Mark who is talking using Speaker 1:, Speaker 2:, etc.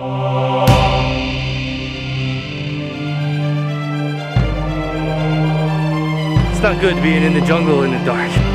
Speaker 1: It's not good being in the jungle in the dark.